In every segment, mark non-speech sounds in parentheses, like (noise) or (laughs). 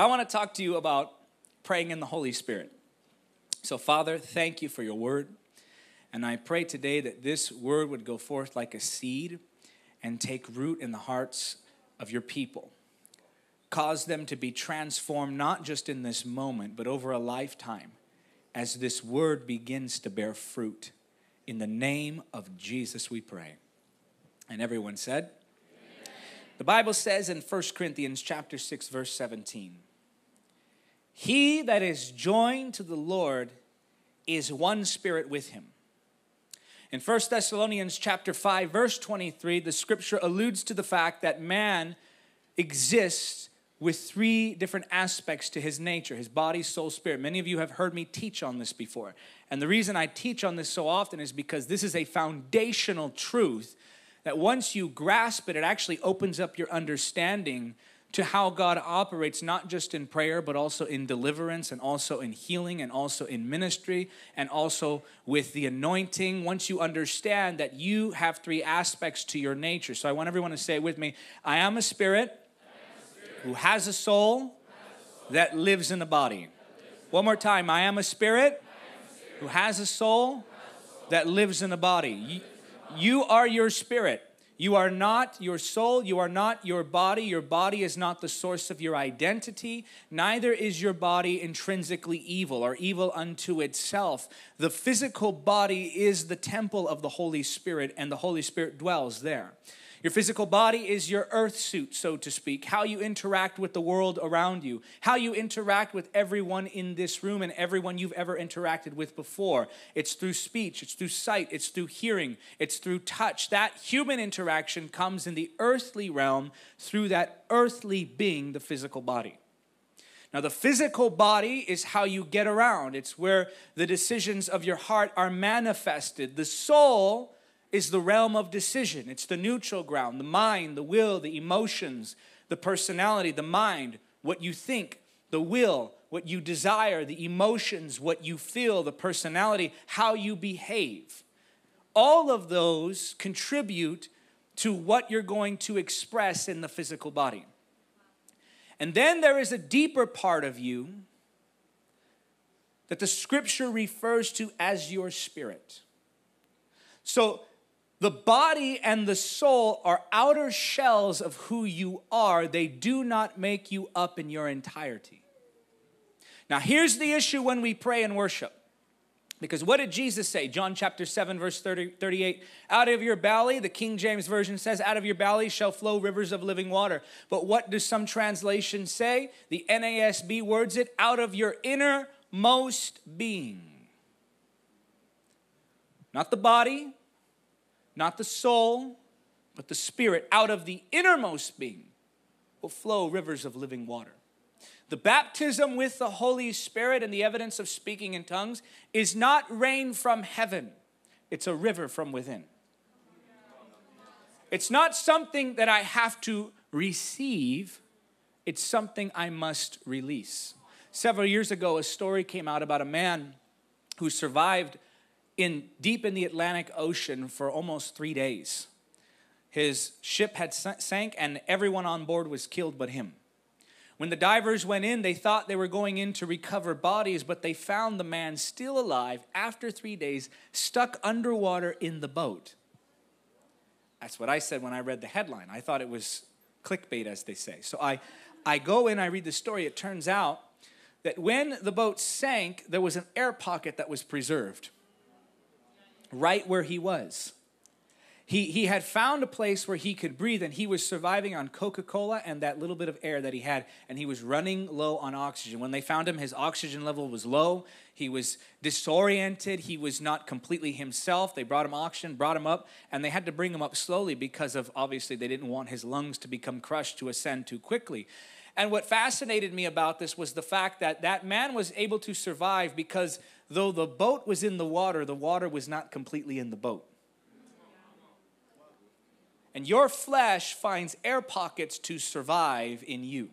I want to talk to you about praying in the Holy Spirit. So, Father, thank you for your word. And I pray today that this word would go forth like a seed and take root in the hearts of your people. Cause them to be transformed, not just in this moment, but over a lifetime, as this word begins to bear fruit. In the name of Jesus, we pray. And everyone said. The Bible says in 1 Corinthians chapter 6 verse 17, he that is joined to the Lord is one spirit with him. In 1 Thessalonians chapter 5 verse 23, the scripture alludes to the fact that man exists with three different aspects to his nature his body, soul, spirit. Many of you have heard me teach on this before. And the reason I teach on this so often is because this is a foundational truth that once you grasp it, it actually opens up your understanding to how God operates, not just in prayer, but also in deliverance and also in healing and also in ministry and also with the anointing. Once you understand that you have three aspects to your nature. So I want everyone to say with me I am a spirit, who has a soul that lives in a body. One more time I am a spirit who has a soul that lives in a body. You are your spirit. You are not your soul. You are not your body. Your body is not the source of your identity. Neither is your body intrinsically evil or evil unto itself. The physical body is the temple of the Holy Spirit, and the Holy Spirit dwells there. Your physical body is your earth suit, so to speak, how you interact with the world around you, how you interact with everyone in this room and everyone you've ever interacted with before. It's through speech, it's through sight, it's through hearing, it's through touch. That human interaction comes in the earthly realm through that earthly being, the physical body. Now, the physical body is how you get around. It's where the decisions of your heart are manifested. The soul is the realm of decision. It's the neutral ground, the mind, the will, the emotions, the personality, the mind, what you think, the will, what you desire, the emotions, what you feel, the personality, how you behave. All of those contribute to what you're going to express in the physical body. And then there is a deeper part of you that the scripture refers to as your spirit. So the body and the soul are outer shells of who you are. They do not make you up in your entirety. Now, here's the issue when we pray and worship. Because what did Jesus say? John chapter 7, verse 30, 38. Out of your belly, the King James Version says, out of your belly shall flow rivers of living water. But what do some translations say? The NASB words it, out of your innermost being. Not the body, not the soul, but the spirit, out of the innermost being will flow rivers of living water. The baptism with the Holy Spirit and the evidence of speaking in tongues is not rain from heaven, it's a river from within. It's not something that I have to receive, it's something I must release. Several years ago, a story came out about a man who survived in deep in the Atlantic Ocean for almost three days. His ship had sank, and everyone on board was killed but him. When the divers went in, they thought they were going in to recover bodies, but they found the man still alive after three days, stuck underwater in the boat. That's what I said when I read the headline. I thought it was clickbait, as they say. So I, I go in, I read the story. It turns out that when the boat sank, there was an air pocket that was preserved right where he was. He, he had found a place where he could breathe, and he was surviving on Coca Cola and that little bit of air that he had, and he was running low on oxygen. When they found him, his oxygen level was low. He was disoriented. He was not completely himself. They brought him oxygen, brought him up, and they had to bring him up slowly because of obviously they didn't want his lungs to become crushed to ascend too quickly. And what fascinated me about this was the fact that that man was able to survive because though the boat was in the water, the water was not completely in the boat. And your flesh finds air pockets to survive in you.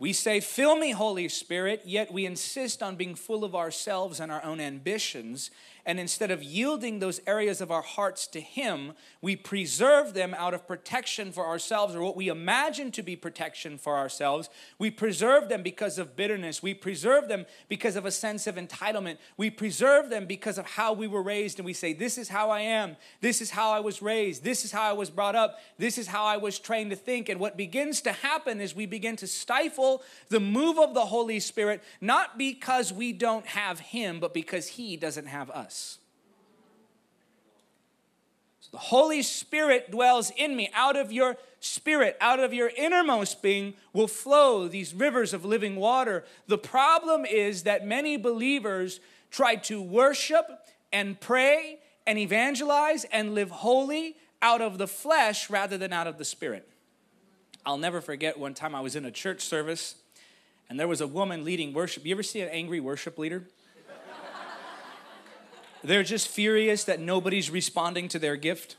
We say, Fill me, Holy Spirit, yet we insist on being full of ourselves and our own ambitions. And instead of yielding those areas of our hearts to Him, we preserve them out of protection for ourselves or what we imagine to be protection for ourselves. We preserve them because of bitterness. We preserve them because of a sense of entitlement. We preserve them because of how we were raised. And we say, This is how I am. This is how I was raised. This is how I was brought up. This is how I was trained to think. And what begins to happen is we begin to stifle the move of the Holy Spirit, not because we don't have Him, but because He doesn't have us. So the Holy Spirit dwells in me. Out of your spirit, out of your innermost being, will flow these rivers of living water. The problem is that many believers try to worship and pray and evangelize and live holy out of the flesh rather than out of the spirit. I'll never forget one time I was in a church service and there was a woman leading worship. You ever see an angry worship leader? They're just furious that nobody's responding to their gift.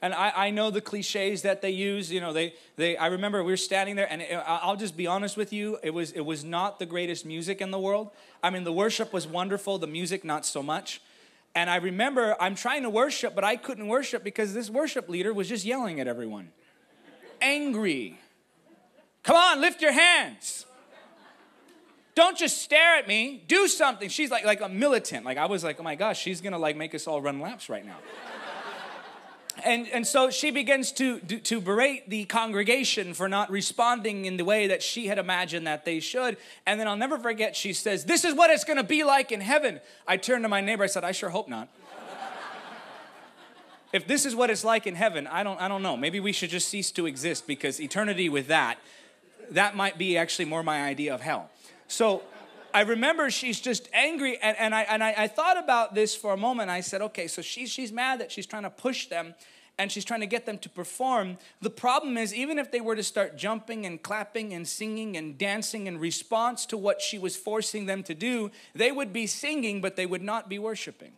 And I, I know the cliches that they use. You know, they, they, I remember we were standing there, and I'll just be honest with you, it was, it was not the greatest music in the world. I mean, the worship was wonderful, the music not so much. And I remember I'm trying to worship, but I couldn't worship because this worship leader was just yelling at everyone. Angry. Come on, lift your hands. Don't just stare at me. Do something. She's like like a militant. Like I was like, oh my gosh, she's gonna like make us all run laps right now. (laughs) And, and so she begins to, to berate the congregation for not responding in the way that she had imagined that they should. And then I'll never forget, she says, This is what it's gonna be like in heaven. I turned to my neighbor, I said, I sure hope not. (laughs) if this is what it's like in heaven, I don't, I don't know. Maybe we should just cease to exist because eternity with that, that might be actually more my idea of hell. So I remember she's just angry, and, and, I, and I, I, thought about this for a moment. I said, okay, so she's, she's mad that she's trying to push them and she's trying to get them to perform. The problem is, even if they were to start jumping and clapping and singing and dancing in response to what she was forcing them to do, they would be singing, but they would not be worshiping.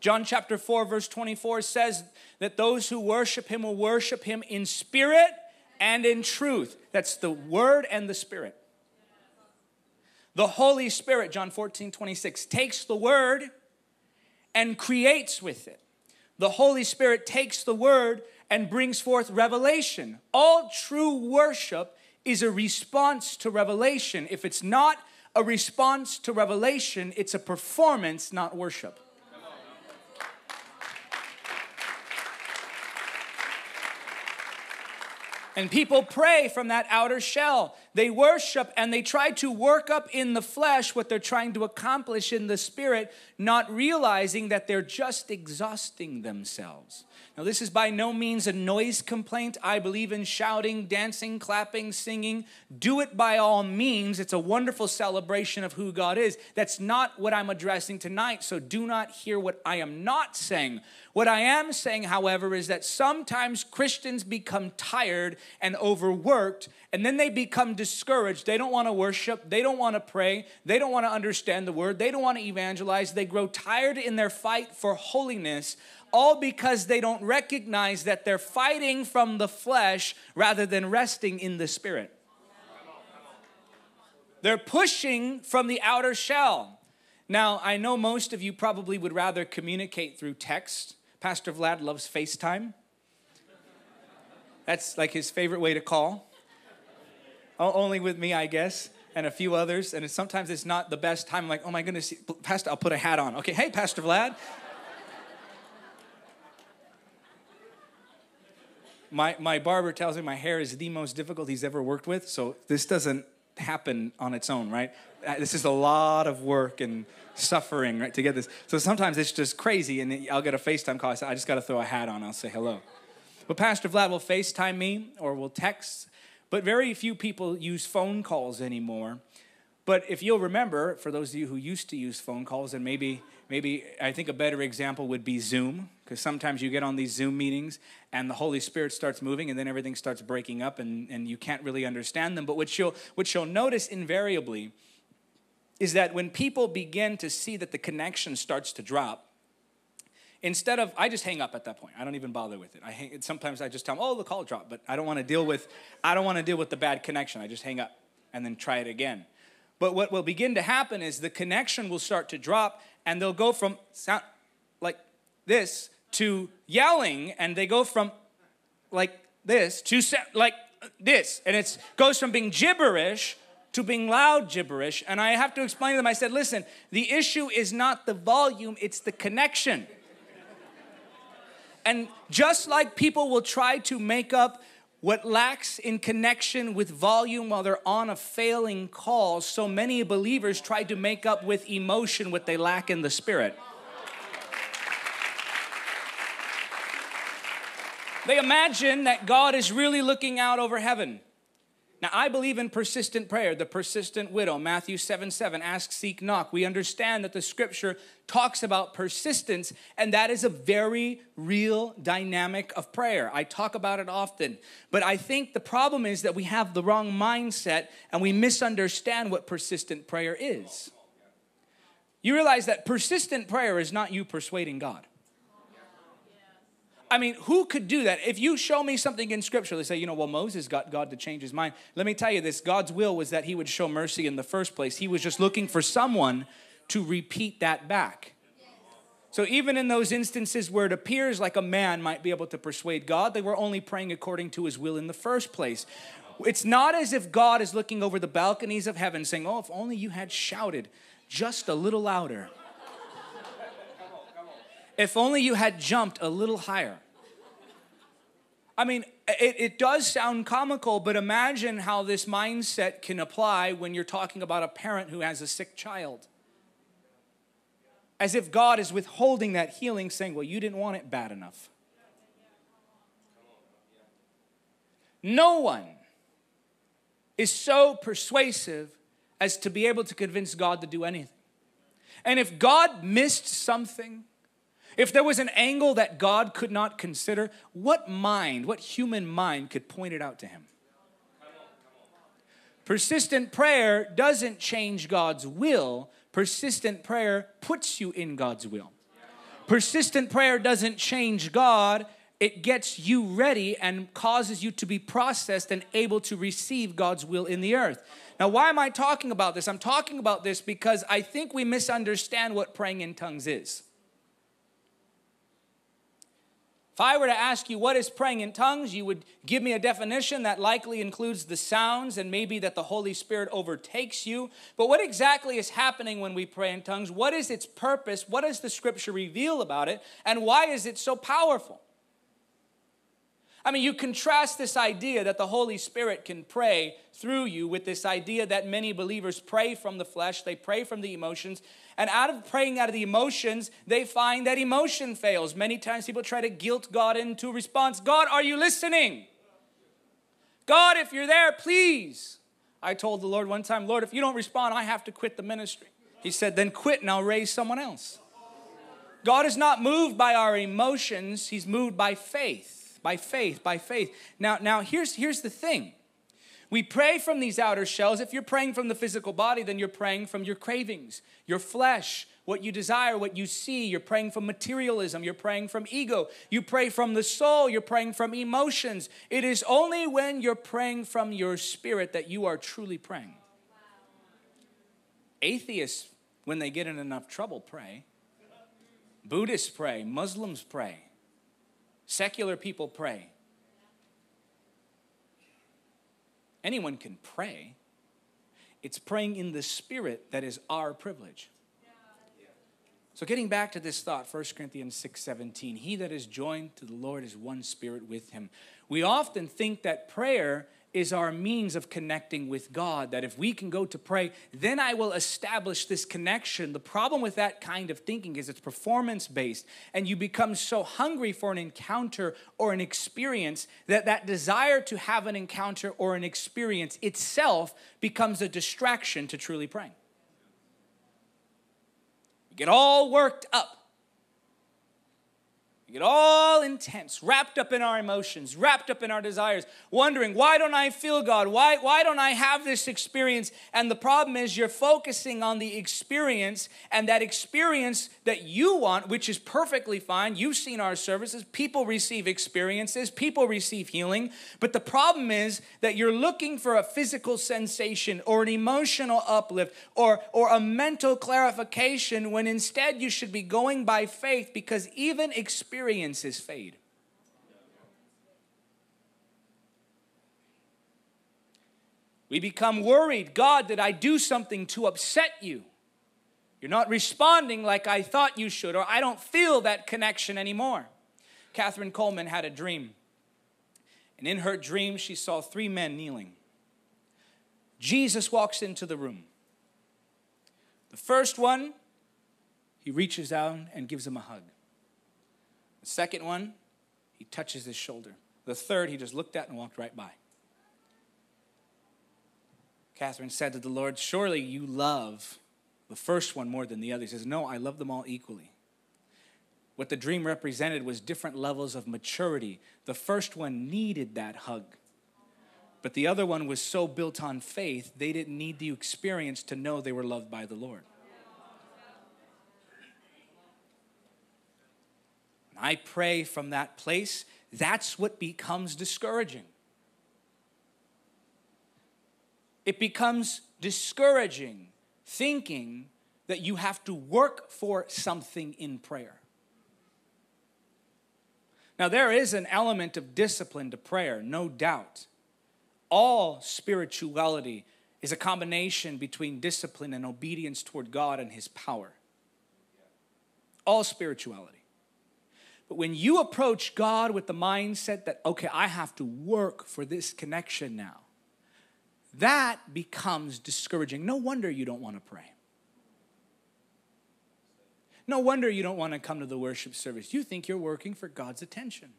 John chapter 4, verse 24 says that those who worship him will worship him in spirit and in truth. That's the Word and the Spirit. The Holy Spirit, John 14, 26, takes the Word and creates with it. The Holy Spirit takes the Word and brings forth revelation. All true worship is a response to revelation. If it's not a response to revelation, it's a performance, not worship. And people pray from that outer shell. They worship and they try to work up in the flesh what they're trying to accomplish in the spirit, not realizing that they're just exhausting themselves. Now, this is by no means a noise complaint. I believe in shouting, dancing, clapping, singing. Do it by all means. It's a wonderful celebration of who God is. That's not what I'm addressing tonight, so do not hear what I am not saying. What I am saying, however, is that sometimes Christians become tired and overworked, and then they become discouraged. They don't want to worship, they don't want to pray, they don't want to understand the word, they don't want to evangelize. They grow tired in their fight for holiness all because they don't recognize that they're fighting from the flesh rather than resting in the spirit. They're pushing from the outer shell. Now, I know most of you probably would rather communicate through text. Pastor Vlad loves FaceTime. That's like his favorite way to call. Only with me, I guess, and a few others. And sometimes it's not the best time. I'm like, oh my goodness, Pastor, I'll put a hat on. Okay, hey, Pastor Vlad. My, my barber tells me my hair is the most difficult he's ever worked with, so this doesn't happen on its own, right? Uh, this is a lot of work and suffering, right, to get this. So sometimes it's just crazy, and I'll get a FaceTime call. I say, I just got to throw a hat on. I'll say hello. But Pastor Vlad will FaceTime me or will text, but very few people use phone calls anymore. But if you'll remember, for those of you who used to use phone calls, and maybe maybe I think a better example would be Zoom, because sometimes you get on these Zoom meetings and the Holy Spirit starts moving and then everything starts breaking up and, and you can't really understand them. But what you'll what you'll notice invariably is that when people begin to see that the connection starts to drop, instead of I just hang up at that point. I don't even bother with it. I hang, sometimes I just tell them, "Oh, the call dropped," but I don't want to deal with I don't want to deal with the bad connection. I just hang up and then try it again. But what will begin to happen is the connection will start to drop and they'll go from sound like this to yelling and they go from like this to like this. And it goes from being gibberish to being loud gibberish. And i have to explain to them i said listen the issue is not the volume it's the connection. And just like people will try to make up what lacks in connection with volume while they're on a failing call, so many believers try to make up with emotion what they lack in the spirit. They imagine that God is really looking out over heaven. Now, I believe in persistent prayer, the persistent widow. Matthew 7 7, ask, seek, knock. We understand that the scripture talks about persistence, and that is a very real dynamic of prayer. I talk about it often. But I think the problem is that we have the wrong mindset and we misunderstand what persistent prayer is. You realize that persistent prayer is not you persuading God. I mean, who could do that? If you show me something in scripture, they say, you know, well, Moses got God to change his mind. Let me tell you this God's will was that he would show mercy in the first place. He was just looking for someone to repeat that back. So even in those instances where it appears like a man might be able to persuade God, they were only praying according to his will in the first place. It's not as if God is looking over the balconies of heaven saying, Oh, if only you had shouted just a little louder. If only you had jumped a little higher. I mean, it, it does sound comical, but imagine how this mindset can apply when you're talking about a parent who has a sick child. As if God is withholding that healing, saying, Well, you didn't want it bad enough. No one is so persuasive as to be able to convince God to do anything. And if God missed something, if there was an angle that God could not consider, what mind, what human mind could point it out to him? Persistent prayer doesn't change God's will. Persistent prayer puts you in God's will. Persistent prayer doesn't change God, it gets you ready and causes you to be processed and able to receive God's will in the earth. Now, why am I talking about this? I'm talking about this because I think we misunderstand what praying in tongues is. If I were to ask you what is praying in tongues, you would give me a definition that likely includes the sounds and maybe that the Holy Spirit overtakes you. But what exactly is happening when we pray in tongues? What is its purpose? What does the scripture reveal about it? And why is it so powerful? I mean, you contrast this idea that the Holy Spirit can pray through you with this idea that many believers pray from the flesh, they pray from the emotions, and out of praying out of the emotions, they find that emotion fails. Many times people try to guilt God into response God, are you listening? God, if you're there, please. I told the Lord one time, Lord, if you don't respond, I have to quit the ministry. He said, then quit and I'll raise someone else. God is not moved by our emotions, He's moved by faith, by faith, by faith. Now, now here's, here's the thing we pray from these outer shells. If you're praying from the physical body, then you're praying from your cravings, your flesh, what you desire, what you see. You're praying from materialism. You're praying from ego. You pray from the soul. You're praying from emotions. It is only when you're praying from your spirit that you are truly praying. Atheists, when they get in enough trouble, pray. Buddhists pray. Muslims pray. Secular people pray. Anyone can pray. It's praying in the Spirit that is our privilege. So getting back to this thought, 1 Corinthians 6:17, he that is joined to the Lord is one spirit with him. We often think that prayer is our means of connecting with God. That if we can go to pray, then I will establish this connection. The problem with that kind of thinking is it's performance based, and you become so hungry for an encounter or an experience that that desire to have an encounter or an experience itself becomes a distraction to truly praying. You get all worked up. Get all intense, wrapped up in our emotions, wrapped up in our desires, wondering, why don't I feel God? Why, why don't I have this experience? And the problem is you're focusing on the experience, and that experience that you want, which is perfectly fine. You've seen our services. People receive experiences, people receive healing. But the problem is that you're looking for a physical sensation or an emotional uplift or, or a mental clarification when instead you should be going by faith because even experiences fade. We become worried God, did I do something to upset you? You're not responding like I thought you should, or I don't feel that connection anymore. Kathryn Kuhlman had a dream. And in her dream, she saw three men kneeling. Jesus walks into the room. The first one, he reaches down and gives him a hug. The second one, he touches his shoulder. The third, he just looked at and walked right by. Kathryn said to the Lord, Surely you love the first one more than the other. He says, No, I love them all equally. What the dream represented was different levels of maturity. The first one needed that hug. But the other one was so built on faith, they didn't need the experience to know they were loved by the Lord. I pray from that place, that's what becomes discouraging. It becomes discouraging thinking that you have to work for something in prayer. Now, there is an element of discipline to prayer, no doubt all spirituality is a combination between discipline and obedience toward God and His power. All spirituality. But when you approach God with the mindset that, okay, I have to work for this connection now, that becomes discouraging. No wonder you don't want to pray. No wonder you don't want to come to the worship service. You think you're working for God's attention.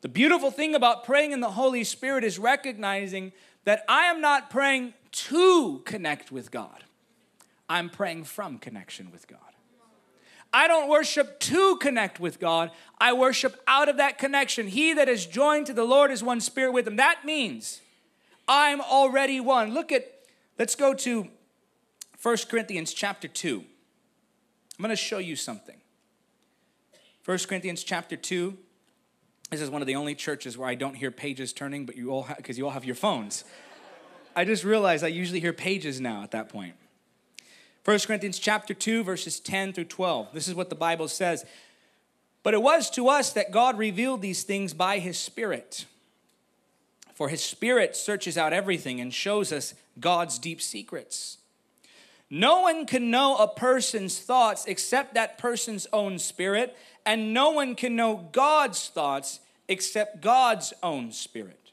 The beautiful thing about praying in the Holy Spirit is recognizing that I am not praying to connect with God, I'm praying from connection with God. I don't worship to connect with God. I worship out of that connection. He that is joined to the Lord is one spirit with him. That means I'm already one. Look at, let's go to 1 Corinthians chapter 2. I'm going to show you something. 1 Corinthians chapter 2, this is one of the only churches where I don't hear pages turning, but you all because you all have your phones. I just realized I usually hear pages now at that point. 1 Corinthians chapter 2 verses 10 through 12. This is what the Bible says. But it was to us that God revealed these things by his spirit. For his spirit searches out everything and shows us God's deep secrets. No one can know a person's thoughts except that person's own spirit, and no one can know God's thoughts except God's own spirit.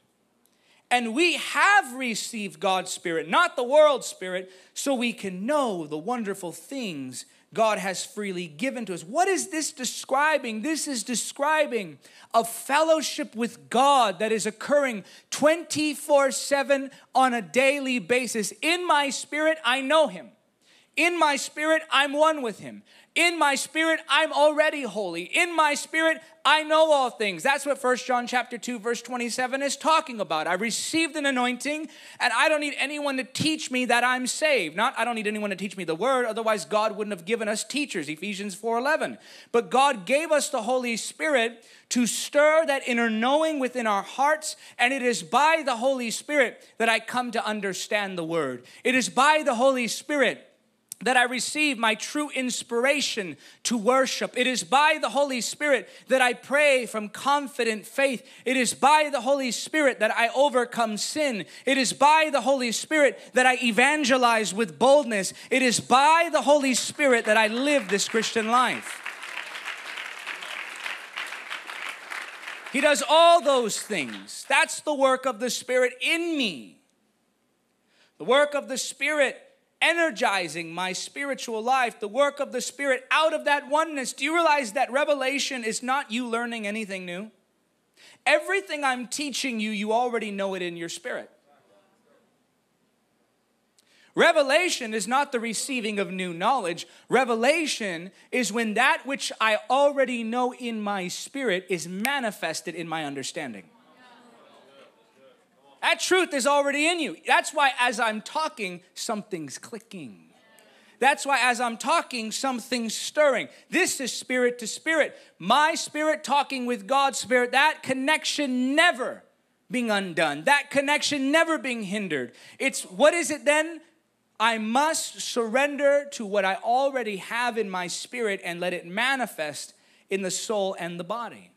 And we have received God's spirit, not the world's spirit, so we can know the wonderful things God has freely given to us. What is this describing? This is describing a fellowship with God that is occurring 24 7 on a daily basis. In my spirit, I know Him. In my spirit, I'm one with Him. In my spirit, I'm already holy. In my spirit, I know all things. That's what First John chapter 2 verse 27 is talking about. I received an anointing and I don't need anyone to teach me that I'm saved. Not I don't need anyone to teach me the word, otherwise God wouldn't have given us teachers, Ephesians 4:11. But God gave us the Holy Spirit to stir that inner knowing within our hearts, and it is by the Holy Spirit that I come to understand the word. It is by the Holy Spirit that I receive my true inspiration to worship. It is by the Holy Spirit that I pray from confident faith. It is by the Holy Spirit that I overcome sin. It is by the Holy Spirit that I evangelize with boldness. It is by the Holy Spirit that I live this Christian life. He does all those things. That's the work of the Spirit in me. The work of the Spirit energizing my spiritual life, the work of the Spirit out of that oneness. Do you realize that revelation is not you learning anything new? Everything I'm teaching you, you already know it in your spirit. Revelation is not the receiving of new knowledge. Revelation is when that which I already know in my spirit is manifested in my understanding. That truth is already in you. That's why, as I'm talking, something's clicking. That's why, as I'm talking, something's stirring. This is spirit to spirit. My spirit talking with God's spirit, that connection never being undone, that connection never being hindered. It's what is it then? I must surrender to what I already have in my spirit and let it manifest in the soul and the body.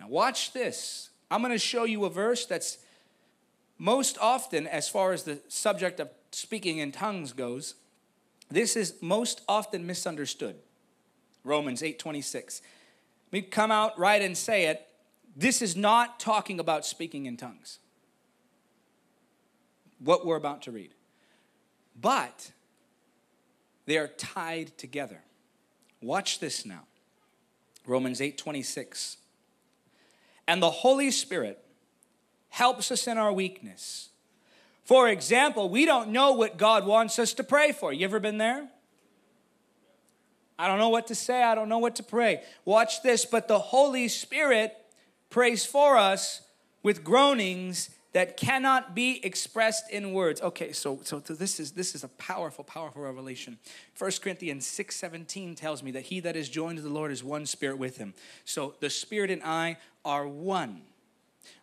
Now, watch this. I'm going to show you a verse that's most often, as far as the subject of speaking in tongues goes, this is most often misunderstood. Romans 8:26. We come out right and say it. This is not talking about speaking in tongues. What we're about to read. But they are tied together. Watch this now. Romans 8:26. And the Holy Spirit helps us in our weakness. For example, we don't know what God wants us to pray for. You ever been there? I don't know what to say. I don't know what to pray. Watch this. But the Holy Spirit prays for us with groanings that cannot be expressed in words. Okay, so so this is this is a powerful, powerful revelation. 1 Corinthians 6 17 tells me that he that is joined to the Lord is one spirit with him. So the Spirit and I are one.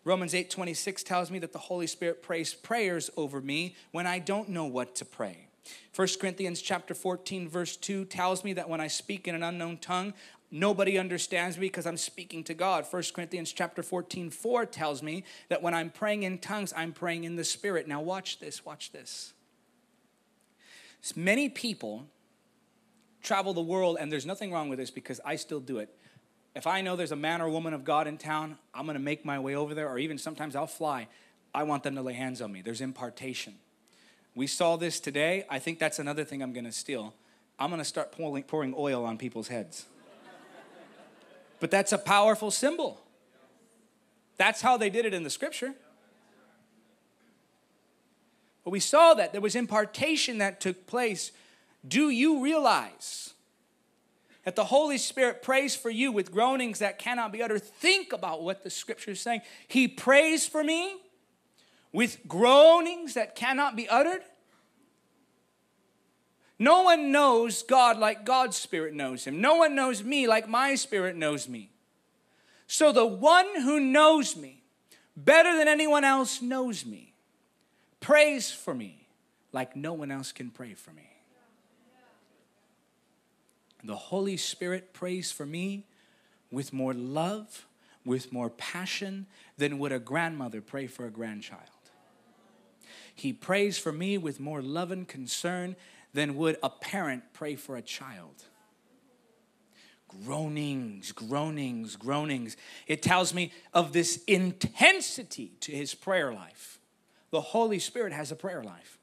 Romans 8:26 tells me that the Holy Spirit prays prayers over me when I don't know what to pray. 1 Corinthians chapter 14 verse 2 tells me that when I speak in an unknown tongue, nobody understands me because I'm speaking to God. 1 Corinthians chapter 14 4 tells me that when I'm praying in tongues, I'm praying in the spirit. Now watch this, watch this. Many people travel the world and there's nothing wrong with this because I still do it if I know there's a man or woman of God in town, I'm going to make my way over there, or even sometimes I'll fly. I want them to lay hands on me. There's impartation. We saw this today. I think that's another thing I'm going to steal. I'm going to start pouring, pouring oil on people's heads. but that's a powerful symbol. That's how they did it in the scripture. But we saw that there was impartation that took place. Do you realize that the Holy Spirit prays for you with groanings that cannot be uttered. Think about what the scripture is saying. He prays for me with groanings that cannot be uttered. No one knows God like God's Spirit knows him. No one knows me like my Spirit knows me. So the one who knows me better than anyone else knows me prays for me like no one else can pray for me. The Holy Spirit prays for me with more love, with more passion than would a grandmother pray for a grandchild. He prays for me with more love and concern than would a parent pray for a child. Groanings, groanings, groanings. It tells me of this intensity to his prayer life. The Holy Spirit has a prayer life.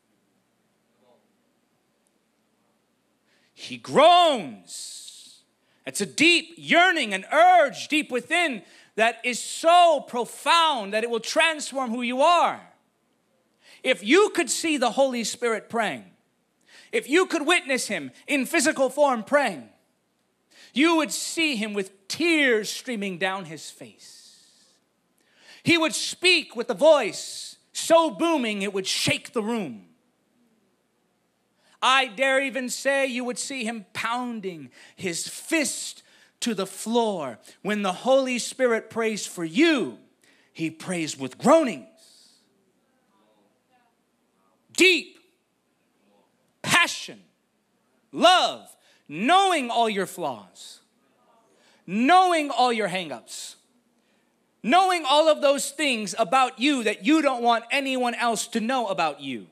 He groans. It's a deep yearning, an urge deep within that is so profound that it will transform who you are. If you could see the Holy Spirit praying, if you could witness him in physical form praying, you would see him with tears streaming down his face. He would speak with a voice so booming it would shake the room. I dare even say you would see him pounding his fist to the floor. When the Holy Spirit prays for you, he prays with groanings. Deep passion, love, knowing all your flaws, knowing all your hangups, knowing all of those things about you that you don't want anyone else to know about you.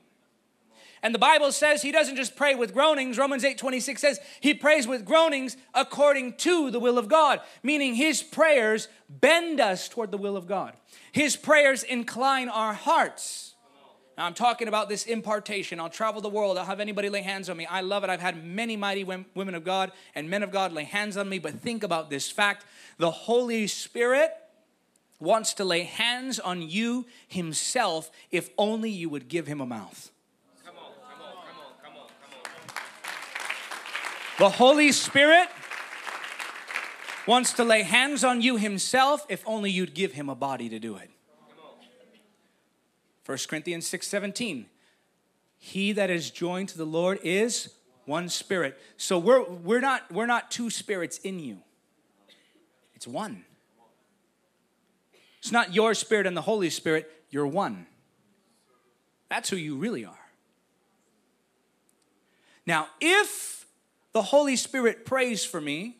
And the Bible says he doesn't just pray with groanings. Romans 8 26 says he prays with groanings according to the will of God, meaning his prayers bend us toward the will of God. His prayers incline our hearts. Now, I'm talking about this impartation. I'll travel the world. I'll have anybody lay hands on me. I love it. I've had many mighty women of God and men of God lay hands on me. But think about this fact the Holy Spirit wants to lay hands on you himself if only you would give him a mouth. The Holy Spirit wants to lay hands on you himself if only you'd give him a body to do it. 1 Corinthians 6 17. He that is joined to the Lord is one spirit. So we're, we're, not, we're not two spirits in you, it's one. It's not your spirit and the Holy Spirit, you're one. That's who you really are. Now, if the Holy Spirit prays for me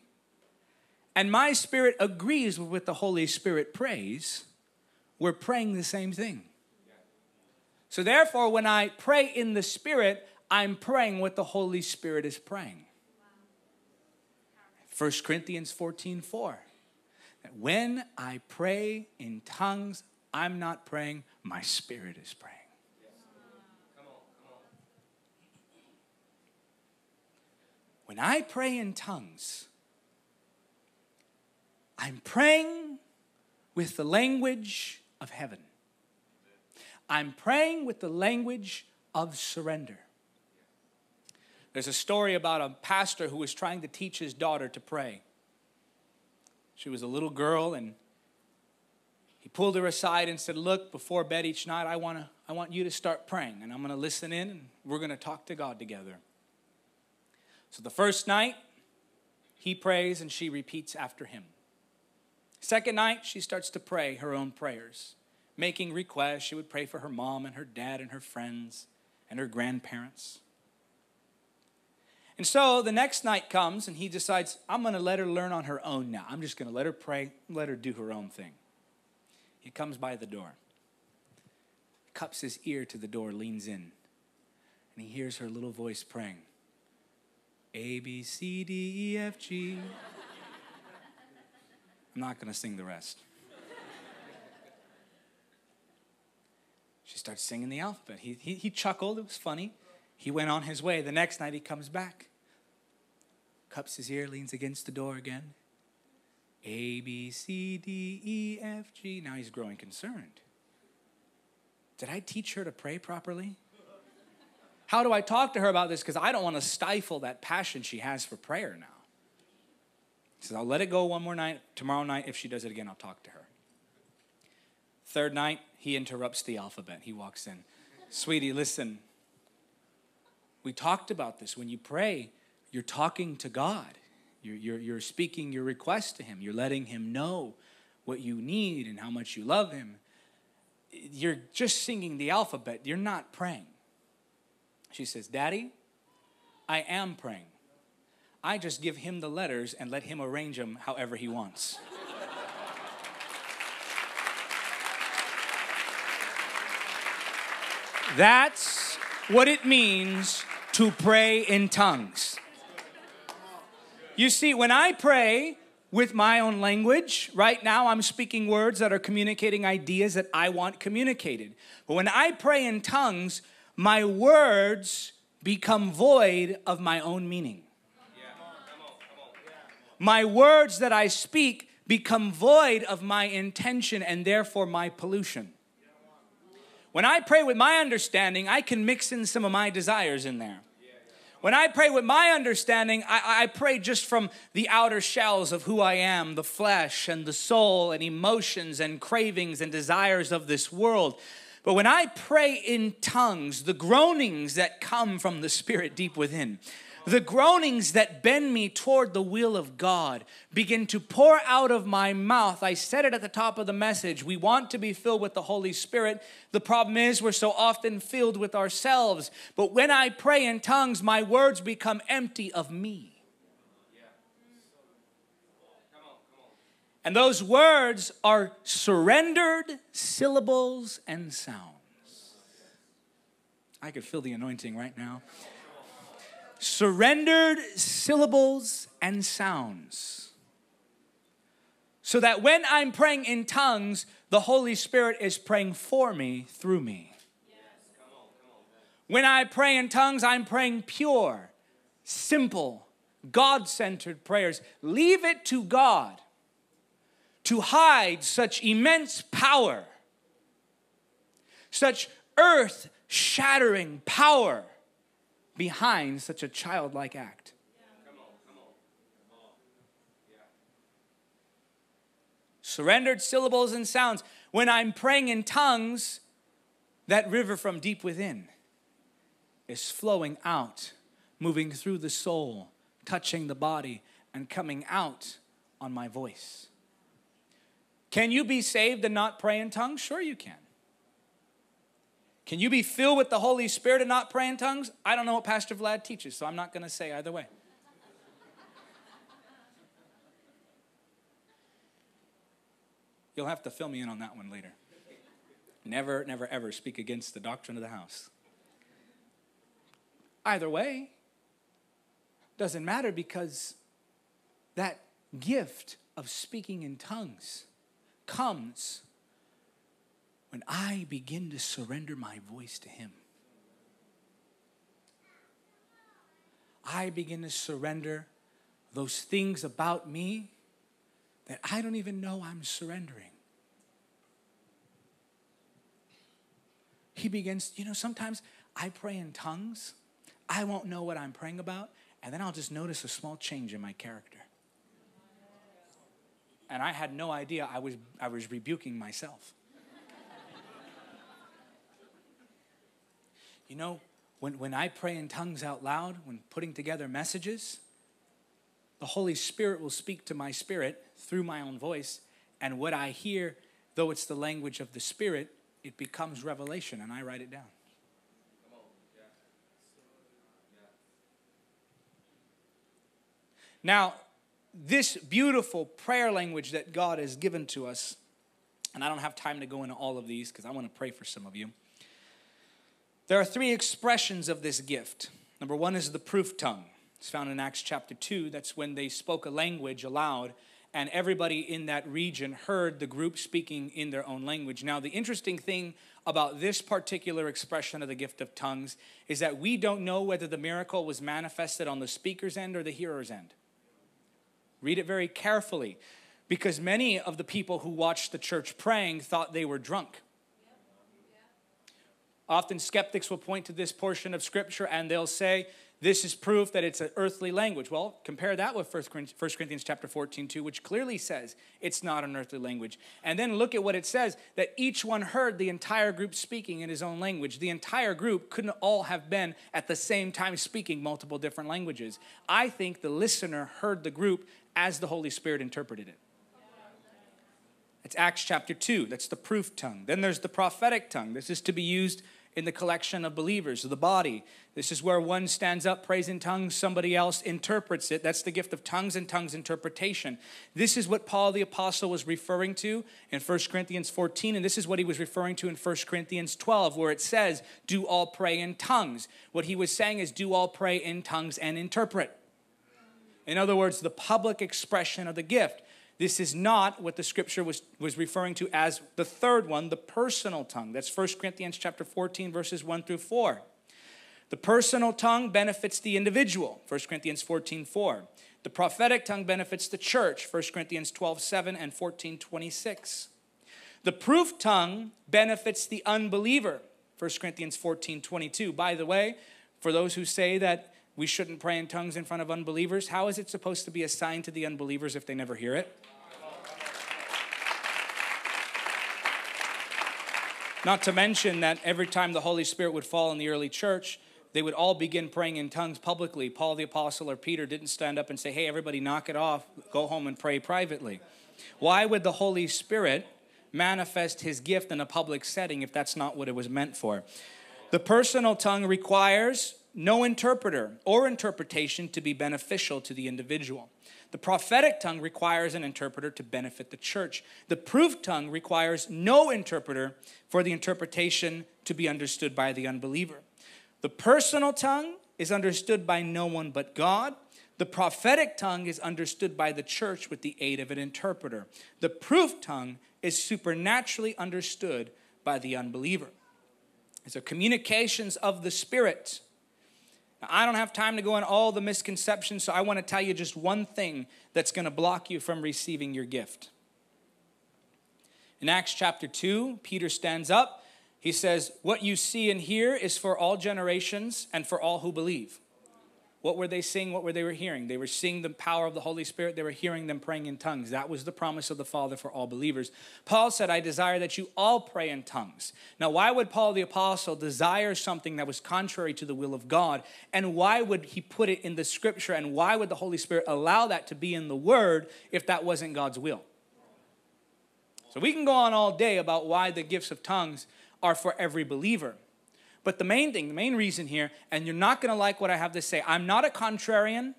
and my spirit agrees with what the Holy Spirit prays, we're praying the same thing. So, therefore, when I pray in the Spirit, I'm praying what the Holy Spirit is praying. 1 Corinthians 14 4 that when I pray in tongues, I'm not praying, my spirit is praying. When I pray in tongues, I'm praying with the language of heaven. I'm praying with the language of surrender. There's a story about a pastor who was trying to teach his daughter to pray. She was a little girl, and he pulled her aside and said, Look, before bed each night, I, wanna, I want you to start praying, and I'm going to listen in, and we're going to talk to God together. So the first night, he prays, and she repeats after him. Second night, she starts to pray her own prayers, making requests. She would pray for her mom and her dad and her friends and her grandparents. And so the next night comes and he decides, I'm going to let her learn on her own now. I'm just going to let her pray, let her do her own thing. He comes by the door, cups his ear to the door, leans in, and he hears her little voice praying A, B, C, D, E, F, G. I'm not going to sing the rest. She starts singing the alphabet. He, he, he chuckled, it was funny. He went on his way. The next night he comes back, cups his ear, leans against the door again. A, B, C, D, E, F, G. Now he's growing concerned. Did I teach her to pray properly? How do I talk to her about this? Because I don't want to stifle that passion she has for prayer now. He says, I'll let it go one more night. Tomorrow night, if she does it again, I'll talk to her. Third night, he interrupts the alphabet. He walks in. Sweetie, listen, we talked about this. When you pray, you're talking to God. You're, you're, you're speaking your request to Him. You're letting Him know what you need and how much you love Him. You're just singing the alphabet. You're not praying. She says, Daddy, I am praying. I just give Him the letters and let Him arrange them however He wants. That's what it means to pray in tongues. You see, when I pray with my own language, right now I'm speaking words that are communicating ideas that I want communicated. But when I pray in tongues, my words become void of my own meaning. My words that I speak become void of my intention and therefore my pollution. When I pray with my understanding, I can mix in some of my desires in there. When I pray with my understanding, I, I, pray just from the outer shells of who I am, the flesh and the soul and emotions and cravings and desires of this world. But when I pray in tongues, the groanings that come from the Spirit deep within, the groanings that bend me toward the will of God begin to pour out of my mouth. I said it at the top of the message. We want to be filled with the Holy Spirit. The problem is, we're so often filled with ourselves. But when I pray in tongues, my words become empty of me. And those words are surrendered syllables and sounds. I could feel the anointing right now surrendered syllables and sounds. So that when I'm praying in tongues, the Holy Spirit is praying for me through me. When I pray in tongues, I'm praying pure, simple, God centered prayers. Leave it to God to hide such immense power, such earth shattering power behind such a childlike act? surrendered syllables and sounds. When I'm praying in tongues, that river from deep within is flowing out, moving through the soul, touching the body, and coming out on my voice. Can you be saved and not pray in tongues? Sure, you can. Can you be filled with the Holy Spirit and not pray in tongues? I don't know what Pastor Vlad teaches, so I'm not going to say either way. You'll have to fill me in on that one later. Never, never, ever speak against the doctrine of the house. Either way, doesn't matter because that gift of speaking in tongues comes when I begin to surrender my voice to Him. I begin to surrender those things about me that I don't even know I'm surrendering. He begins, you know, sometimes I pray in tongues. I won't know what I'm praying about, and then I'll just notice a small change in my character. And I had no idea I was, I was rebuking myself. you know, when, when I pray in tongues out loud, when putting together messages, the Holy Spirit will speak to my spirit through my own voice. And what I hear, though it's the language of the Spirit, it becomes revelation, and I write it down. Now, this beautiful prayer language that God has given to us, and I don't have time to go into all of these because I want to pray for some of you. There are three expressions of this gift. Number one is the proof tongue. It's found in Acts chapter 2. That's when they spoke a language aloud, and everybody in that region heard the group speaking in their own language. Now, the interesting thing about this particular expression of the gift of tongues is that we don't know whether the miracle was manifested on the speaker's end or the hearer's end. Read it very carefully because many of the people who watched the church praying thought they were drunk. Often skeptics will point to this portion of scripture and they'll say, this is proof that it's an earthly language. Well, compare that with 1 Corinthians chapter 14, 2, which clearly says it's not an earthly language. And then look at what it says that each one heard the entire group speaking in his own language. The entire group couldn't all have been at the same time speaking multiple different languages. I think the listener heard the group as the Holy Spirit interpreted it. It's Acts chapter 2. That's the proof tongue. Then there's the prophetic tongue. This is to be used in the collection of believers, the body. This is where one stands up, prays in tongues, somebody else interprets it. That's the gift of tongues and tongues interpretation. This is what Paul the Apostle was referring to in 1 Corinthians 14, and this is what he was referring to in 1 Corinthians 12, where it says, Do all pray in tongues. What he was saying is, Do all pray in tongues and interpret. In other words, the public expression of the gift. This is not what the scripture was, was referring to as the third one, the personal tongue. That's 1 Corinthians chapter 14, verses 1 through 4. The personal tongue benefits the individual, 1 Corinthians 14, 4. The prophetic tongue benefits the church, 1 Corinthians 12, 7 and 14, 26. The proof tongue benefits the unbeliever, 1 Corinthians 14, 22. By the way, for those who say that we shouldn't pray in tongues in front of unbelievers, how is it supposed to be a sign to the unbelievers if they never hear it? Not to mention that every time the Holy Spirit would fall in the early church, they would all begin praying in tongues publicly. Paul the Apostle or Peter didn't stand up and say, Hey, everybody, knock it off, go home and pray privately. Why would the Holy Spirit manifest his gift in a public setting if that's not what it was meant for? The personal tongue requires no interpreter or interpretation to be beneficial to the individual. The prophetic tongue requires an interpreter to benefit the church. The proof tongue requires no interpreter for the interpretation to be understood by the unbeliever. The personal tongue is understood by no one but God. The prophetic tongue is understood by the church with the aid of an interpreter. The proof tongue is supernaturally understood by the unbeliever. A communications of the Spirit now, I don't have time to go on all the misconceptions, so I want to tell you just one thing that's going to block you from receiving your gift. In Acts chapter 2, Peter stands up. He says, What you see and hear is for all generations and for all who believe. What were they seeing? What were they were hearing? They were seeing the power of the Holy Spirit. They were hearing them praying in tongues. That was the promise of the Father for all believers. Paul said, I desire that you all pray in tongues. Now, why would Paul the Apostle desire something that was contrary to the will of God? And why would he put it in the scripture? And why would the Holy Spirit allow that to be in the word if that wasn't God's will? So we can go on all day about why the gifts of tongues are for every believer. But the main thing, the main reason here, and you're not going to like what I have to say, I'm not a contrarian.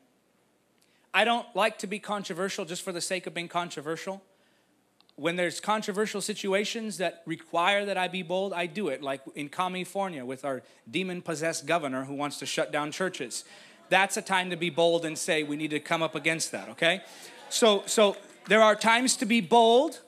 I don't like to be controversial just for the sake of being controversial. When there's controversial situations that require that I be bold, I do it, like in California with our demon possessed governor who wants to shut down churches. That's a time to be bold and say we need to come up against that, okay? So, so there are times to be bold,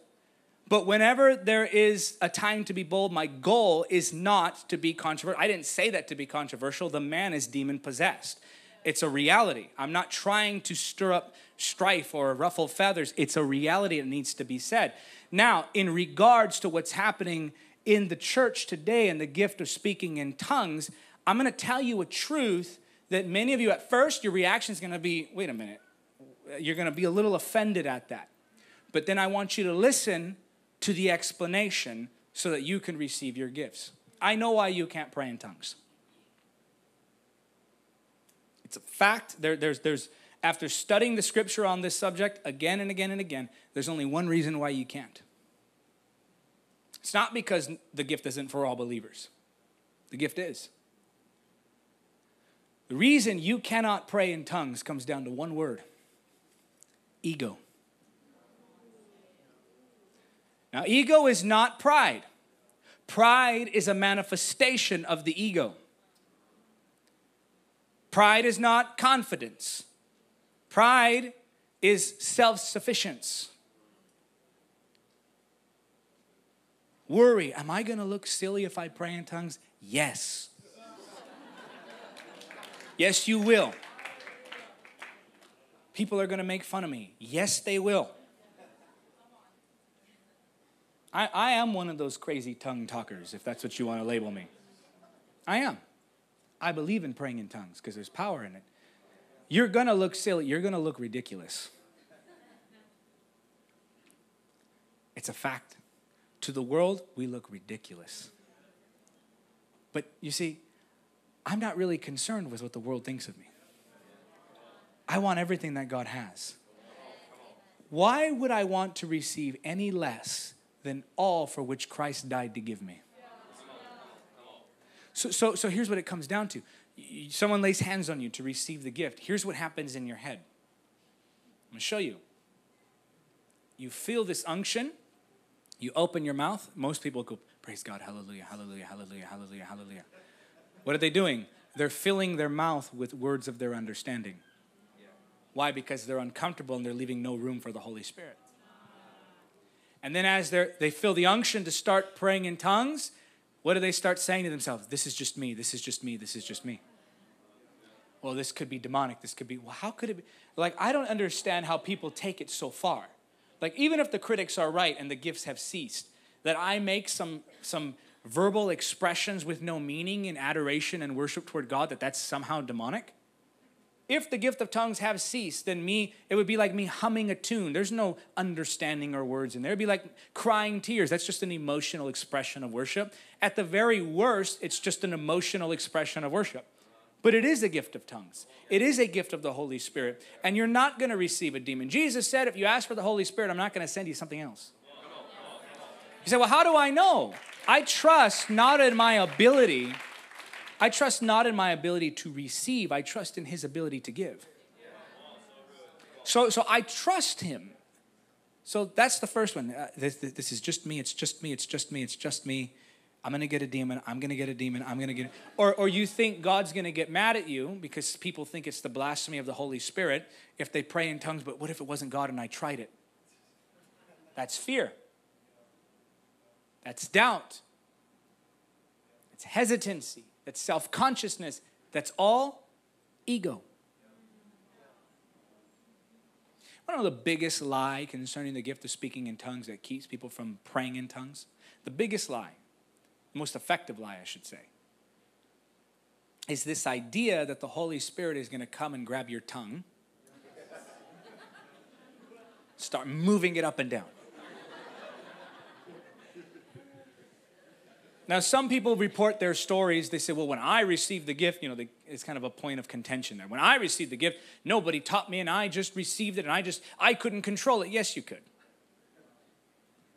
but whenever there is a time to be bold, my goal is not to be controversial. I didn't say that to be controversial. The man is demon possessed. It's a reality. I'm not trying to stir up strife or ruffle feathers. It's a reality that needs to be said. Now, in regards to what's happening in the church today and the gift of speaking in tongues, I'm going to tell you a truth that many of you, at first, your reaction is going to be wait a minute. You're going to be a little offended at that. But then I want you to listen to the explanation so that you can receive your gifts. I know why you can't pray in tongues. It's a fact. There, there's, there's, after studying the scripture on this subject again and again and again, there's only one reason why you can't. It's not because the gift isn't for all believers, the gift is. The reason you cannot pray in tongues comes down to one word ego. Now, ego is not pride. Pride is a manifestation of the ego. Pride is not confidence. Pride is self sufficiency. Worry, am I going to look silly if I pray in tongues? Yes. (laughs) yes, you will. People are going to make fun of me. Yes, they will. I, I am one of those crazy tongue talkers, if that's what you want to label me. I am. I believe in praying in tongues because there's power in it. You're going to look silly. You're going to look ridiculous. It's a fact. To the world, we look ridiculous. But you see, I'm not really concerned with what the world thinks of me. I want everything that God has. Why would I want to receive any less than all for which Christ died to give me. So, so, so here's what it comes down to someone lays hands on you to receive the gift. Here's what happens in your head. I'm going to show you. You feel this unction, you open your mouth. Most people go, Praise God, hallelujah, hallelujah, hallelujah, hallelujah, hallelujah. What are they doing? They're filling their mouth with words of their understanding. Why? Because they're uncomfortable and they're leaving no room for the Holy Spirit. And then as they feel the unction to start praying in tongues, what do they start saying to themselves? This is just me, this is just me, this is just me. Well, this could be demonic. This could be, well, how could it be? Like, I don't understand how people take it so far. Like, even if the critics are right and the gifts have ceased, that I make some, some verbal expressions with no meaning in adoration and worship toward God, that that's somehow demonic if the gift of tongues have ceased, then me, it would be like me humming a tune. There's no understanding or words in there. It'd be like crying tears. That's just an emotional expression of worship. At the very worst, it's just an emotional expression of worship. But it is a gift of tongues. It is a gift of the Holy Spirit. And you're not going to receive a demon. Jesus said, if you ask for the Holy Spirit, I'm not going to send you something else. You say, well, how do I know? I trust not in my ability I trust not in my ability to receive, I trust in his ability to give. So, so I trust him. So that's the first one. Uh, this, this, is just me, it's just me, it's just me, it's just me. I'm gonna get a demon, I'm gonna get a demon, I'm gonna get or or you think God's gonna get mad at you because people think it's the blasphemy of the Holy Spirit if they pray in tongues, but what if it wasn't God and I tried it? That's fear. That's doubt. It's hesitancy that's self consciousness, that's all ego. One of the biggest lie concerning the gift of speaking in tongues that keeps people from praying in tongues? The biggest lie, the most effective lie, I should say, is this idea that the Holy Spirit is going to come and grab your tongue, start moving it up and down. Now, some people report their stories. They say, well, when I received the gift, you know, it's kind of a point of contention there. When I received the gift, nobody taught me and I just received it and I just, I couldn't control it. Yes, you could.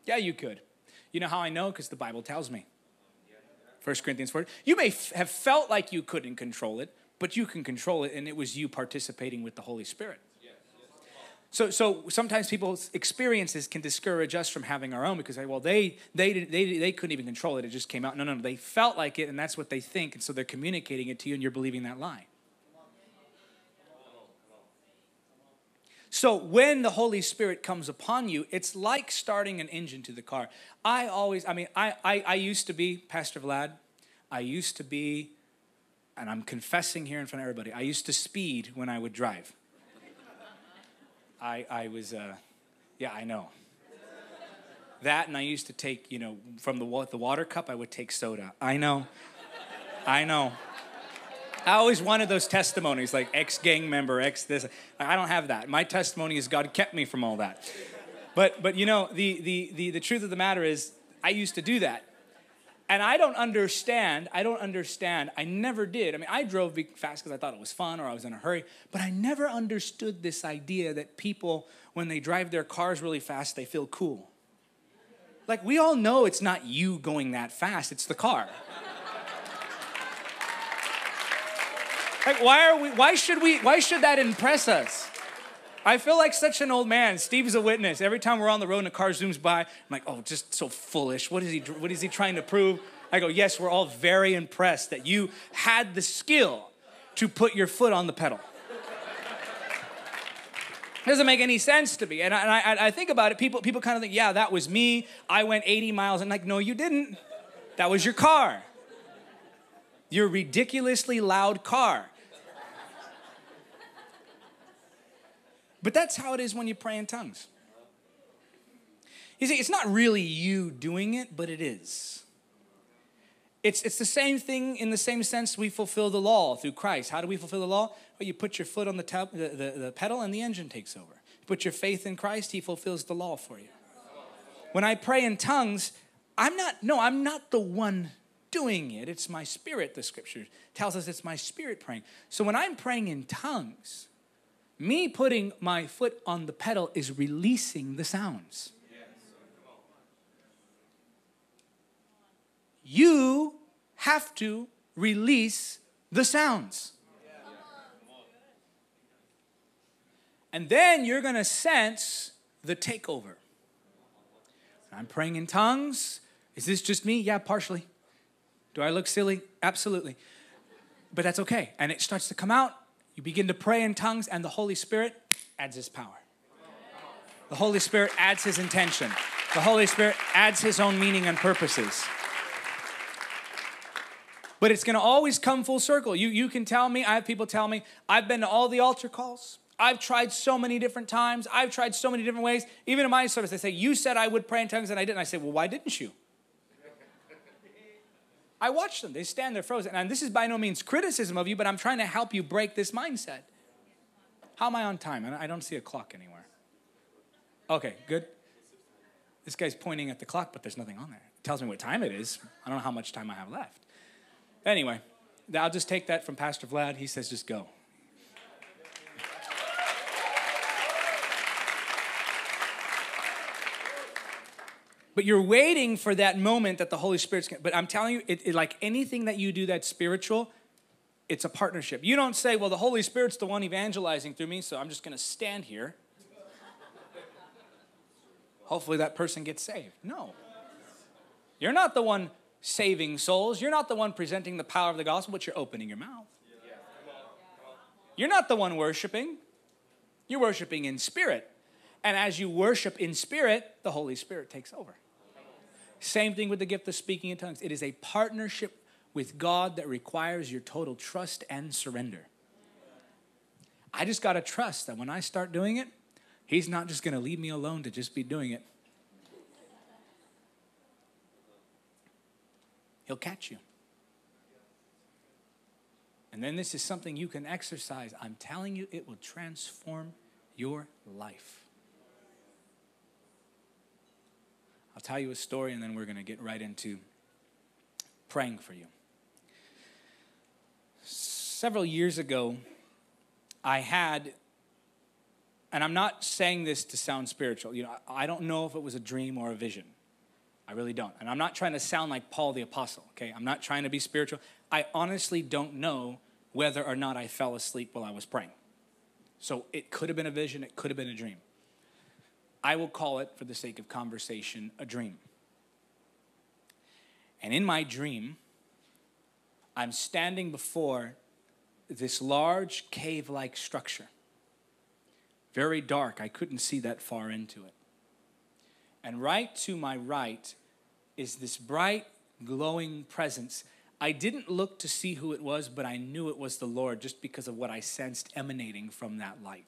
Yeah, you could. You know how I know? Because the Bible tells me. 1 Corinthians 4. You may f- have felt like you couldn't control it, but you can control it, and it was you participating with the Holy Spirit. So, so sometimes people's experiences can discourage us from having our own because, well, they, they, they, they couldn't even control it. It just came out. No, no, no. They felt like it, and that's what they think. And so they're communicating it to you, and you're believing that lie. So when the Holy Spirit comes upon you, it's like starting an engine to the car. I always, I mean, I, I, I used to be, Pastor Vlad, I used to be, and I'm confessing here in front of everybody, I used to speed when I would drive. I, I was, uh, yeah, I know. That, and I used to take, you know, from the, the water cup, I would take soda. I know. I know. I always wanted those testimonies, like ex gang member, ex this. I don't have that. My testimony is God kept me from all that. But, but you know, the, the, the, the truth of the matter is, I used to do that. And I don't understand. I don't understand. I never did. I mean, I drove fast because I thought it was fun or I was in a hurry, but I never understood this idea that people, when they drive their cars really fast, they feel cool. Like, we all know it's not you going that fast, it's the car. like, why are we, why should we, why should that impress us? I feel like such an old man. Steve's a witness. Every time we're on the road and a car zooms by, I'm like, oh, just so foolish. What is he, what is he trying to prove? I go, yes, we're all very impressed that you had the skill to put your foot on the pedal. It doesn't make any sense to me. And I, and I, I think about it, people, people kind of think, yeah, that was me. I went 80 miles. And like, no, you didn't. That was your car. Your ridiculously loud car. But that's how it is when you pray in tongues. You see, it's not really you doing it, but it is. It's, it's the same thing in the same sense we fulfill the law through Christ. How do we fulfill the law? Well, you put your foot on the, tab, the, the, the pedal and the engine takes over. You put your faith in Christ, He fulfills the law for you. When I pray in tongues, I'm not, no, I'm not the one doing it. It's my spirit, the scripture tells us it's my spirit praying. So when I'm praying in tongues, me putting my foot on the pedal is releasing the sounds. You have to release the sounds. And then you're going to sense the takeover. I'm praying in tongues. Is this just me? Yeah, partially. Do I look silly? Absolutely. But that's okay. And it starts to come out you begin to pray in tongues, and the Holy Spirit adds his power. The Holy Spirit adds his intention. The Holy Spirit adds his own meaning and purposes. But it's going to always come full circle. You, you can tell me, I have people tell me, I've been to all the altar calls. I've tried so many different times. I've tried so many different ways. Even in my service, they say, You said I would pray in tongues and I didn't. I say, Well, why didn't you? I watch them. They stand there frozen. And this is by no means criticism of you, but I'm trying to help you break this mindset. How am I on time? I don't see a clock anywhere. Okay, good. This guy's pointing at the clock, but there's nothing on there. It tells me what time it is. I don't know how much time I have left. Anyway, I'll just take that from Pastor Vlad. He says, just go. But you're waiting for that moment that the Holy Spirit's going But I'm telling you, it, it, like anything that you do that's spiritual, it's a partnership. You don't say, well, the Holy Spirit's the one evangelizing through me, so I'm just going to stand here. Hopefully that person gets saved. No. You're not the one saving souls. You're not the one presenting the power of the gospel, but you're opening your mouth. You're not the one worshiping. You're worshiping in spirit. And as you worship in spirit, the Holy Spirit takes over. Same thing with the gift of speaking in tongues. It is a partnership with God that requires your total trust and surrender. I just got to trust that when I start doing it, He's not just going to leave me alone to just be doing it. He'll catch you. And then this is something you can exercise. I'm telling you, it will transform your life. I'll tell you a story and then we're going to get right into praying for you. Several years ago, I had, and I'm not saying this to sound spiritual, you know, I don't know if it was a dream or a vision. I really don't. And I'm not trying to sound like Paul the Apostle, okay? I'm not trying to be spiritual. I honestly don't know whether or not I fell asleep while I was praying. So it could have been a vision, it could have been a dream. I will call it, for the sake of conversation, a dream. And in my dream, I'm standing before this large cave like structure. Very dark, I couldn't see that far into it. And right to my right is this bright, glowing presence. I didn't look to see who it was, but I knew it was the Lord just because of what I sensed emanating from that light.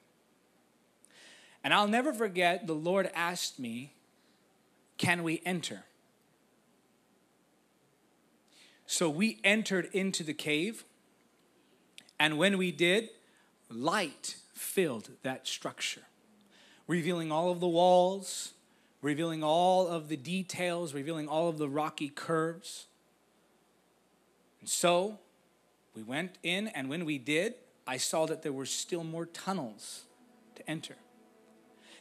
And I'll never forget, the Lord asked me, Can we enter? So we entered into the cave, and when we did, light filled that structure, revealing all of the walls, revealing all of the details, revealing all of the rocky curves. And so we went in, and when we did, I saw that there were still more tunnels to enter.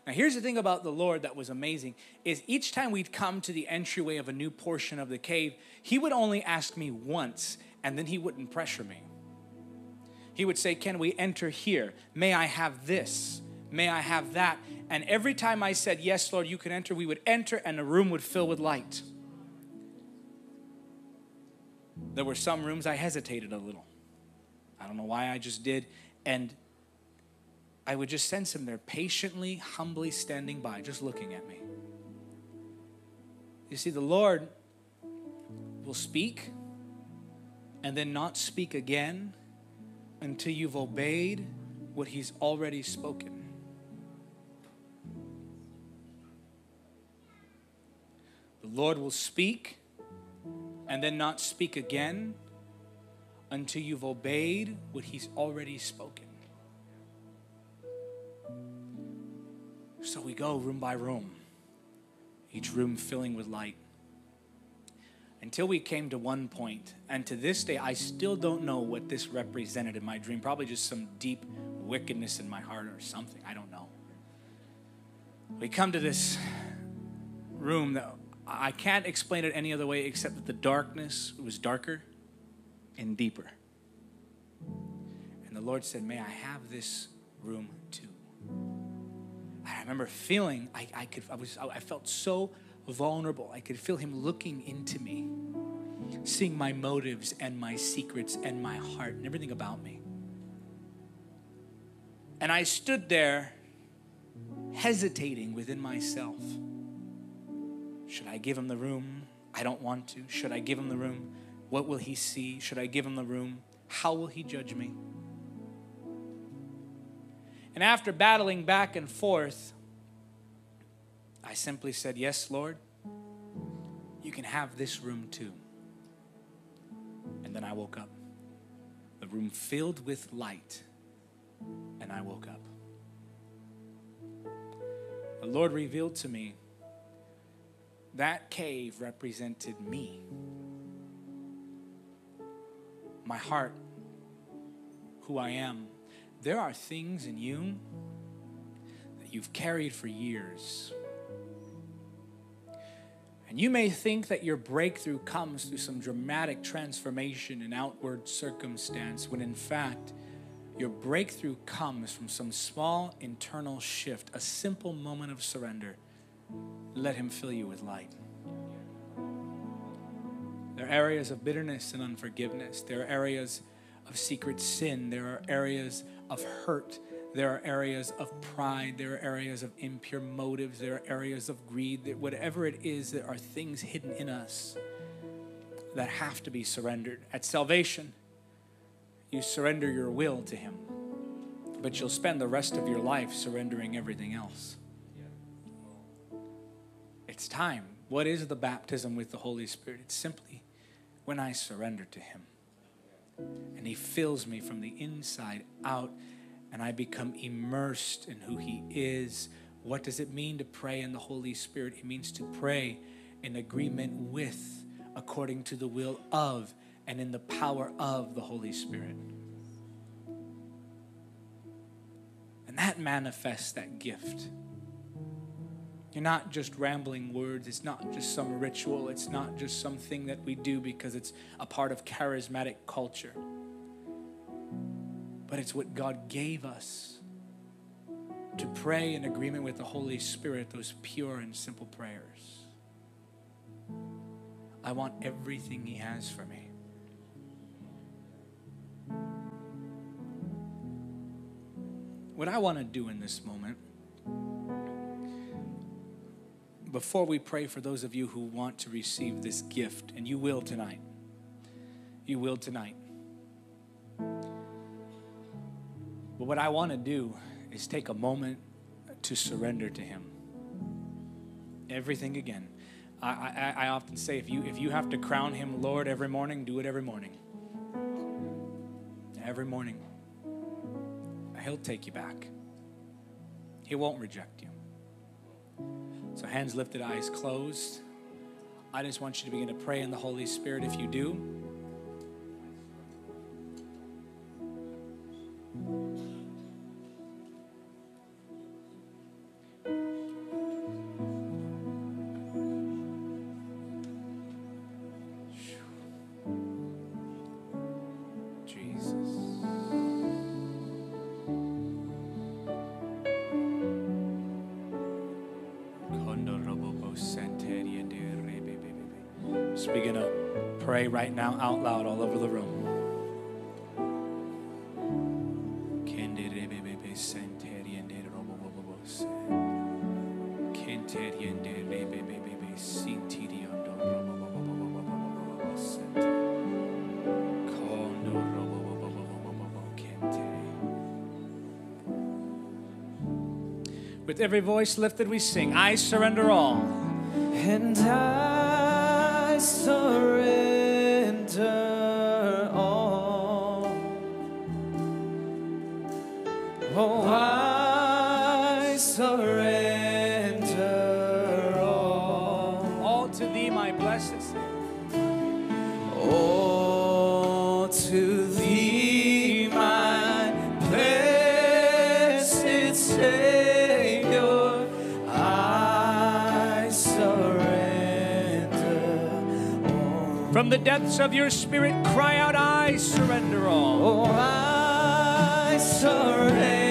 Now, here's the thing about the Lord that was amazing is each time we'd come to the entryway of a new portion of the cave, he would only ask me once, and then he wouldn't pressure me. He would say, Can we enter here? May I have this? May I have that? And every time I said, Yes, Lord, you can enter, we would enter and the room would fill with light. There were some rooms I hesitated a little. I don't know why I just did. And I would just sense him there patiently, humbly standing by, just looking at me. You see, the Lord will speak and then not speak again until you've obeyed what he's already spoken. The Lord will speak and then not speak again until you've obeyed what he's already spoken. So we go room by room, each room filling with light. Until we came to one point, and to this day, I still don't know what this represented in my dream. Probably just some deep wickedness in my heart or something. I don't know. We come to this room that I can't explain it any other way except that the darkness was darker and deeper. And the Lord said, May I have this room too? I remember feeling I, I could I was I felt so vulnerable. I could feel him looking into me, seeing my motives and my secrets and my heart and everything about me. And I stood there hesitating within myself. Should I give him the room? I don't want to. Should I give him the room? What will he see? Should I give him the room? How will he judge me? And after battling back and forth, I simply said, Yes, Lord, you can have this room too. And then I woke up. The room filled with light, and I woke up. The Lord revealed to me that cave represented me, my heart, who I am. There are things in you that you've carried for years. And you may think that your breakthrough comes through some dramatic transformation in outward circumstance, when in fact, your breakthrough comes from some small internal shift, a simple moment of surrender let Him fill you with light. There are areas of bitterness and unforgiveness. There are areas of secret sin. There are areas of hurt. There are areas of pride. There are areas of impure motives. There are areas of greed. Whatever it is, there are things hidden in us that have to be surrendered. At salvation, you surrender your will to Him, but you'll spend the rest of your life surrendering everything else. It's time. What is the baptism with the Holy Spirit? It's simply when I surrender to Him. And He fills me from the inside out, and I become immersed in who He is. What does it mean to pray in the Holy Spirit? It means to pray in agreement with, according to the will of, and in the power of the Holy Spirit. And that manifests that gift. You're not just rambling words. It's not just some ritual. It's not just something that we do because it's a part of charismatic culture. But it's what God gave us to pray in agreement with the Holy Spirit, those pure and simple prayers. I want everything He has for me. What I want to do in this moment before we pray for those of you who want to receive this gift, and you will tonight, you will tonight. But what I want to do is take a moment to surrender to Him. Everything again. I, I, I often say if you, if you have to crown Him Lord every morning, do it every morning. Every morning. He'll take you back, He won't reject you. So, hands lifted, eyes closed. I just want you to begin to pray in the Holy Spirit if you do. Right now out loud all over the room. With every voice lifted, we sing, I surrender all. And I surrender. From the depths of your spirit, cry out, I surrender all. Oh, I surrender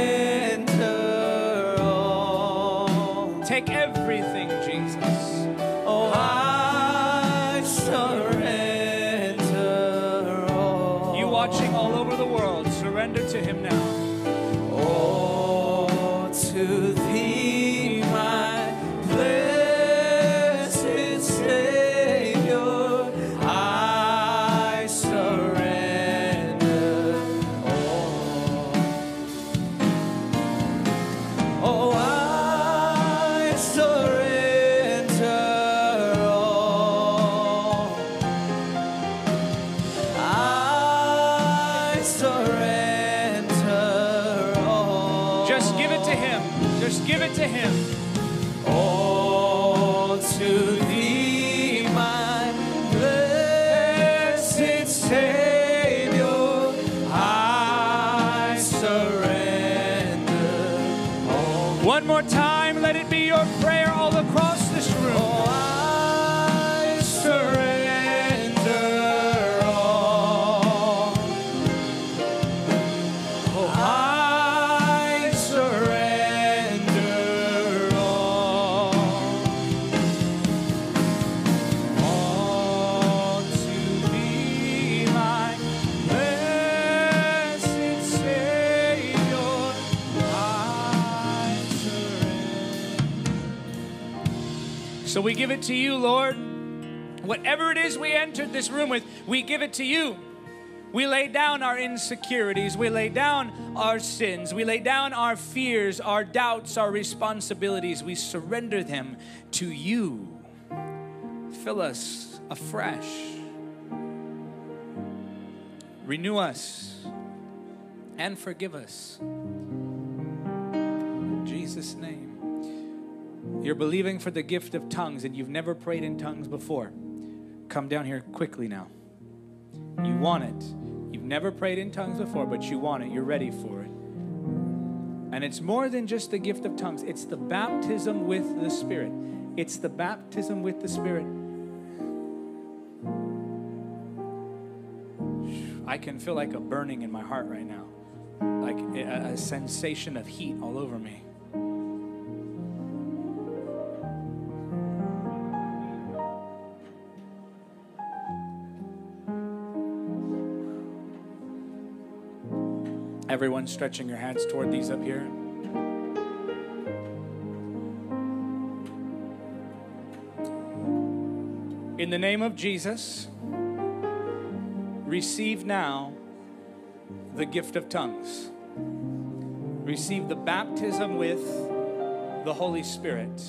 we give it to you, Lord. Whatever it is we entered this room with, we give it to you. We lay down our insecurities. We lay down our sins. We lay down our fears, our doubts, our responsibilities. We surrender them to you. Fill us afresh. Renew us and forgive us. In Jesus' name. You're believing for the gift of tongues and you've never prayed in tongues before. Come down here quickly now. You want it. You've never prayed in tongues before, but you want it. You're ready for it. And it's more than just the gift of tongues, it's the baptism with the Spirit. It's the baptism with the Spirit. I can feel like a burning in my heart right now, like a, a sensation of heat all over me. Everyone stretching your hands toward these up here. In the name of Jesus, receive now the gift of tongues. Receive the baptism with the Holy Spirit.